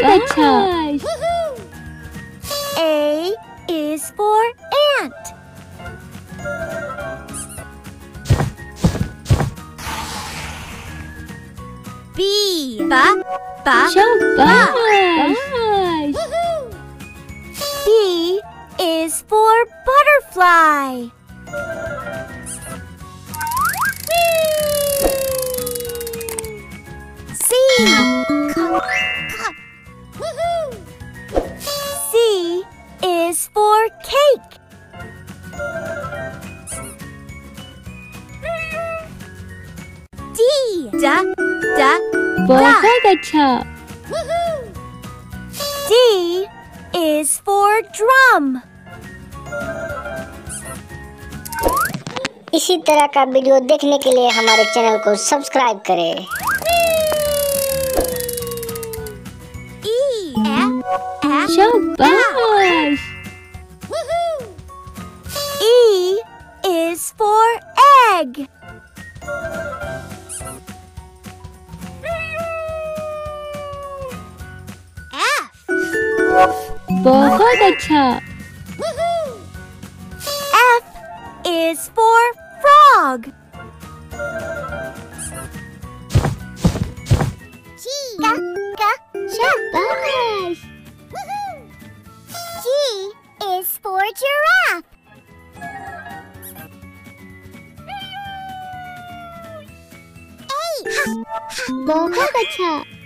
garbage A is for ant. B. Ba, ba, so ba. Nice. B is for butterfly. Da. Da. बहुत अच्छा D is for drum. इसी तरह का video देखने के लिए हमारे चैनल को सब्सक्राइब करें E. F. F. बहुत अच्छा F is for frog. G. Ga, ga, शाबाश G is for giraffe. H. बहुत अच्छा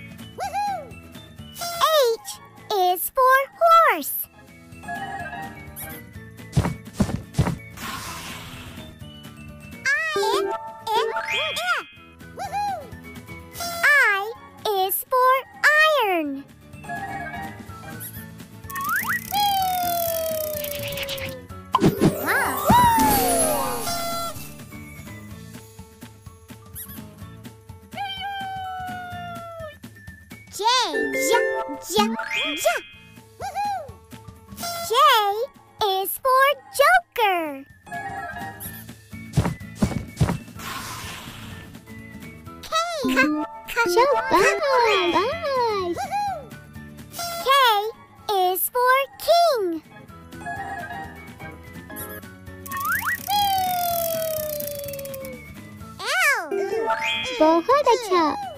J, J, J, J. J is for Joker. K. K, K is for King. L. ボホダチャ。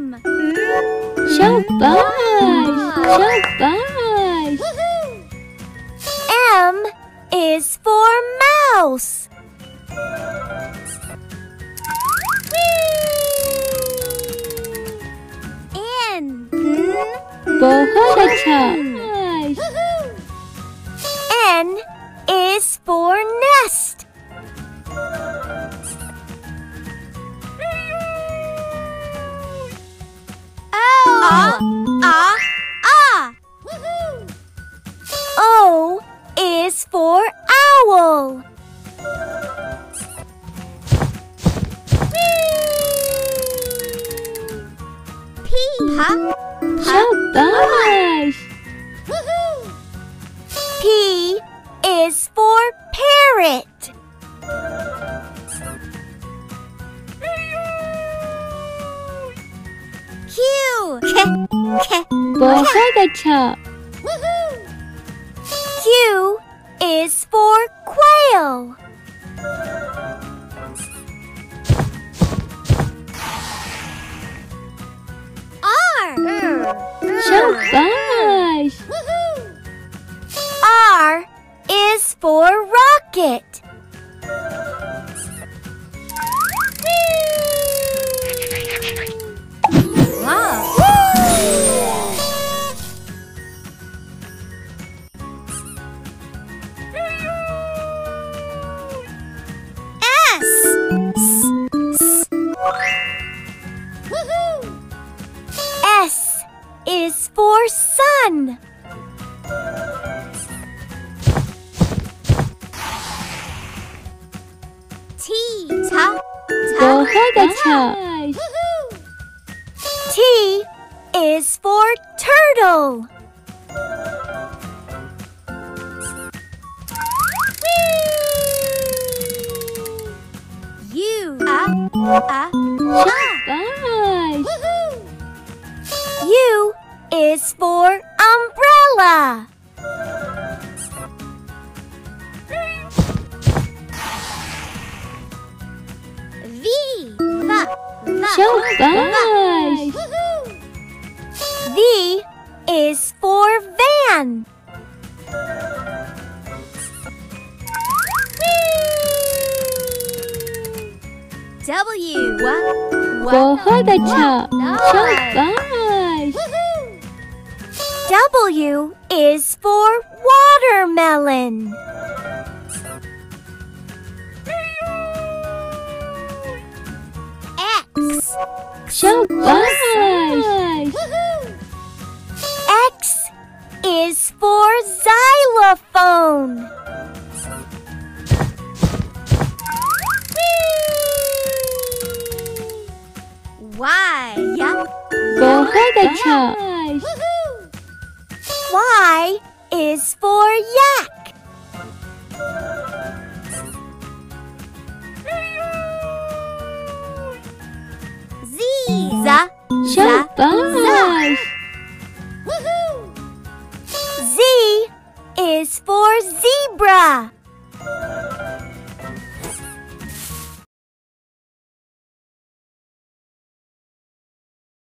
Show Mam! show Şabaş! M is for mouse. N. Bahar acha. owl. Huh? P is for parrot. Q. Bahasa Gacha. Q is for quail. R. Shabash. R is for rocket. হয়ে T is for turtle. Whee! U. A. A. U is for umbrella. Show Showbash! V is for van. W. Wohodacha. Showbash! W is for watermelon. Show Shabash! X is for xylophone. Y. Go Hagacha. Y is for yak. Gosh. Z is for zebra.